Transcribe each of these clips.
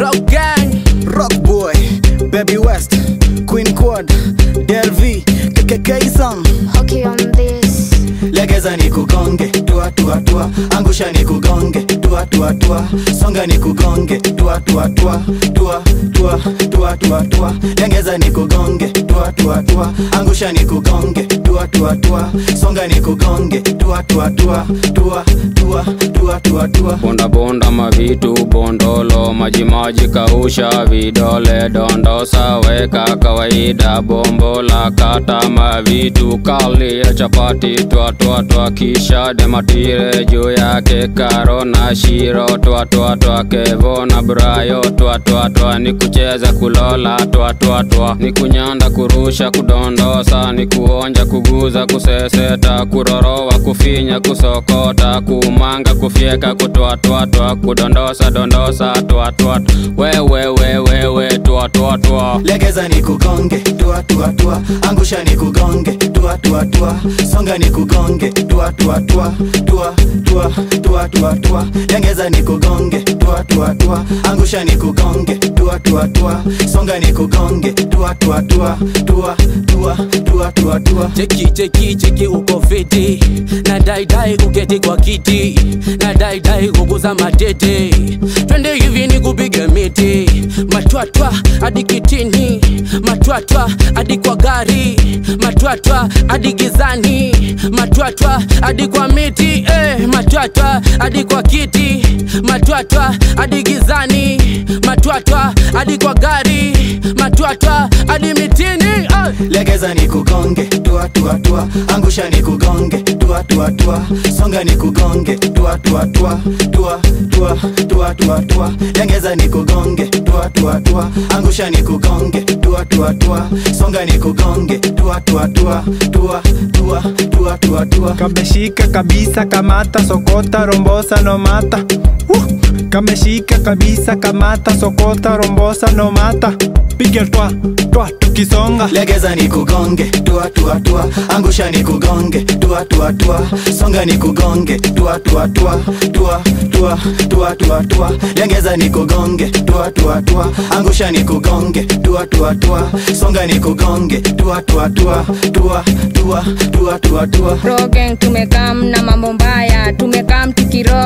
Rock Gang Rock Boy, Baby West, Queen Quad, Del V, KKK Sam. Okay this. Legeza ni kugonge, tua tua tua, angusha ni kugonge, tua tua tua, songa ni kugonge, tua tua tua, tua tua tua tua tua, legeza ni kugonge, tua tua tua, angusha ni kugonge, tua tua tua, songa ni kugonge, tua tua tua, tua tua tua tua tua. Bonda bonda mavitu bondolo majimaji kausha vidole dondosa weka kawaida bombo la kata mavitu kali ya chapati twa twa twa kisha dematire juu yake karo na shiro twatwatwa twa twa kevo na brayo twatwatwa twa twa ni kucheza kulola twatwatwa twa twa ni kunyanda kurusha kudondosa ni kuonja kuguza kuseseta kurorowa kufinya kusokota kumanga kufyeka kutwatwatwa kudondosa dondosa twatwatwa wewewewewe wewe we twatwatwa Legeza ni kugonge, twatwatwa angusha ni kugonge, twatwatwa songa ni kugonge, tua tua tua, tua tua tua tua tua, yangeza ni kugonge, tua tua tua, angusha ni kugonge, tua tua tua, songa ni kugonge, tua tua tua, tua tua tua tua tua. Cheki cheki cheki uko fiti na dai dai uketi kwa kiti na dai dai kuguza matete twende hivi nikupige miti matwatwa hadi kitini matwatwa hadi kwa gari matwatwa hadi gizani matwatwa hadi kwa miti eh, matwatwa hadi kwa kiti matwatwa hadi gizani matwatwa hadi kwa gari matwatwa hadi mitini eh. Legeza ni kugonge, tua tua tua, angusha ni kugonge, tua tua tua, songa ni kugonge, tua tua tua, tua tua tua tua tua, legeza ni kugonge, tua tua tua, angusha ni kugonge, tua tua tua, songa ni kugonge, tua tua tua, tua tua tua tua tua. Kameshika kabisa, kamata, sokota, rombosa, no mata. Uh! Kameshika kabisa, kamata, sokota, rombosa, no mata. Piga twa twa tukisonga. Legeza ni kugonge, tua tua tua, angusha ni kugonge, tua tua tua, songa ni kugonge, tua tua tua, tua tua tua tua tua, lengeza ni kugonge, tua tua tua, angusha ni kugonge, tua tua tua, songa ni kugonge, tua tua tua, tua tua tua tua tua. Rogen tumekam na mambo mbaya, tumekam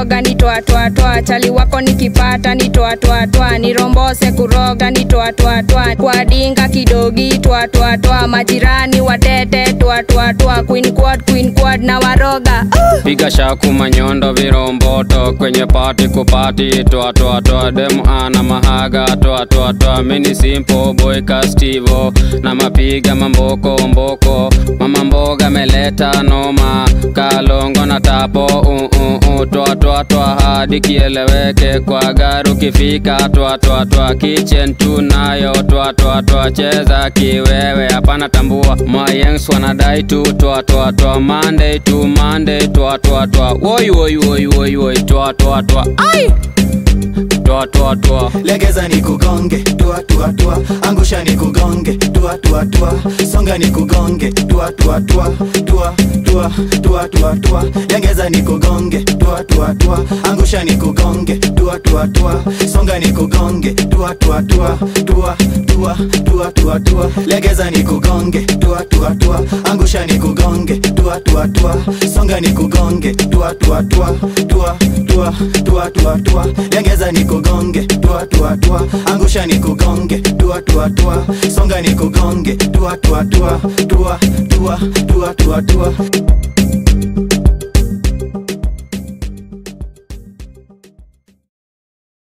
tukiroga ni toa toa toa, chali wako nikipata ni toa toa toa, nirombose kuroga ni toa toa toa, kwa dinga kidogi toa, majirani watete toa, queen quad queen quad na waroga uh! piga shaku manyondo viromboto kwenye pati kupati twatwatwa demu ana mahaga twatwatwa mini simple boy castivo na mapiga mamboko mboko mama mboga meleta noma kalongo na tapo uh, uh, uh, toa toa toa hadi kieleweke kwa gari. Ukifika toa toa toa kitchen tunayo toa toa toa cheza kiwewe. Hapana tambua mayengs wanadai tu. Toa toa toa monday to monday. Toa toa toa woi woi woi woi woi. Toa toa toa ai toa toa toa Legeza ni kugonge, toa toa toa, angusha ni kugonge, toa toa toa, songa ni kugonge, toa toa toa tua toa toa toa toa, legeza ni kugonge, toa toa toa, angusha ni kugonge, toa toa toa, songa ni kugonge, toa toa toa tua toa toa toa toa, legeza ni kugonge, toa toa toa, angusha ni kugonge, toa toa toa, songa ni kugonge, tua tua tua, tua tua tua tua tua, legeza ni tua tua. Tua, angusha ni kugonge, tua tua tua, songa ni kugonge, tua tua tua, tua tua tua tua tua.